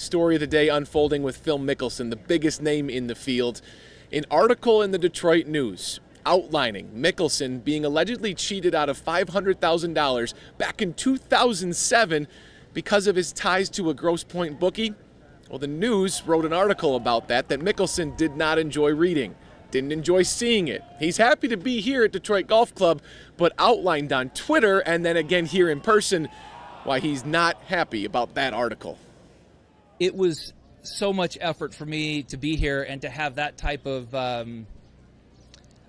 Story of the day unfolding with Phil Mickelson, the biggest name in the field. An article in the Detroit News outlining Mickelson being allegedly cheated out of $500,000 back in 2007 because of his ties to a Grosse Pointe bookie. Well, the news wrote an article about that that Mickelson did not enjoy reading, didn't enjoy seeing it. He's happy to be here at Detroit Golf Club, but outlined on Twitter and then again here in person why he's not happy about that article. It was so much effort for me to be here and to have that type of um,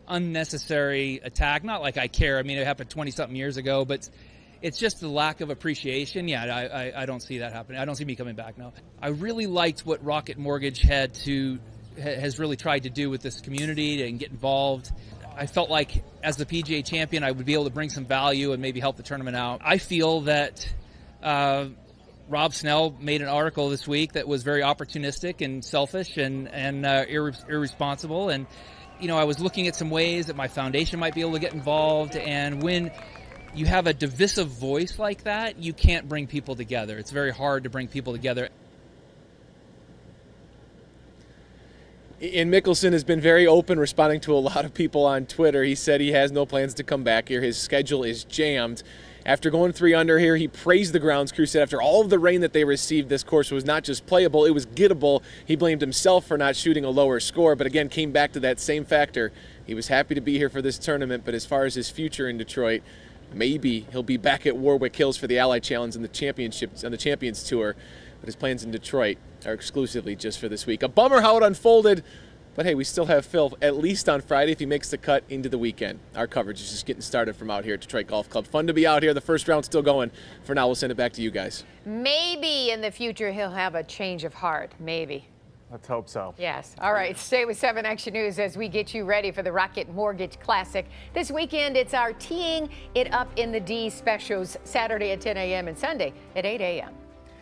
unnecessary attack. Not like I care. I mean, it happened 20 something years ago, but it's just the lack of appreciation. Yeah, I, I, I, don't see that happening. I don't see me coming back now. I really liked what Rocket Mortgage had to has really tried to do with this community and get involved. I felt like as the PGA champion, I would be able to bring some value and maybe help the tournament out. I feel that uh, Rob Snell made an article this week that was very opportunistic and selfish and and uh, irre- irresponsible. And you know, I was looking at some ways that my foundation might be able to get involved. And when you have a divisive voice like that, you can't bring people together. It's very hard to bring people together. And Mickelson has been very open, responding to a lot of people on Twitter. He said he has no plans to come back here. His schedule is jammed. After going three under here, he praised the grounds crew. Said after all of the rain that they received, this course was not just playable, it was gettable. He blamed himself for not shooting a lower score, but again came back to that same factor. He was happy to be here for this tournament, but as far as his future in Detroit, maybe he'll be back at Warwick Hills for the Ally Challenge and the championships on the Champions Tour. But his plans in Detroit are exclusively just for this week. A bummer how it unfolded. But hey, we still have Phil at least on Friday if he makes the cut into the weekend. Our coverage is just getting started from out here at Detroit Golf Club. Fun to be out here. The first round's still going. For now, we'll send it back to you guys. Maybe in the future he'll have a change of heart. Maybe. Let's hope so. Yes. All right. Stay with 7 Action News as we get you ready for the Rocket Mortgage Classic. This weekend, it's our Teeing It Up in the D specials Saturday at 10 a.m. and Sunday at 8 a.m.